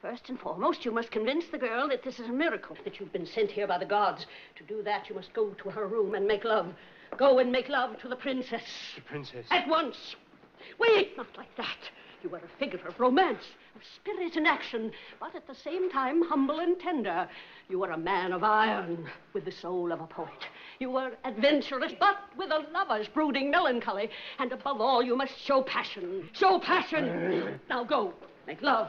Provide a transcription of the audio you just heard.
First and foremost, you must convince the girl that this is a miracle, that you've been sent here by the gods. To do that, you must go to her room and make love. Go and make love to the princess. The princess. At once. Wait, not like that. You are a figure of romance, of spirit and action, but at the same time humble and tender. You are a man of iron, with the soul of a poet. You are adventurous, but with a lover's brooding melancholy. And above all, you must show passion. Show passion. now go, make love.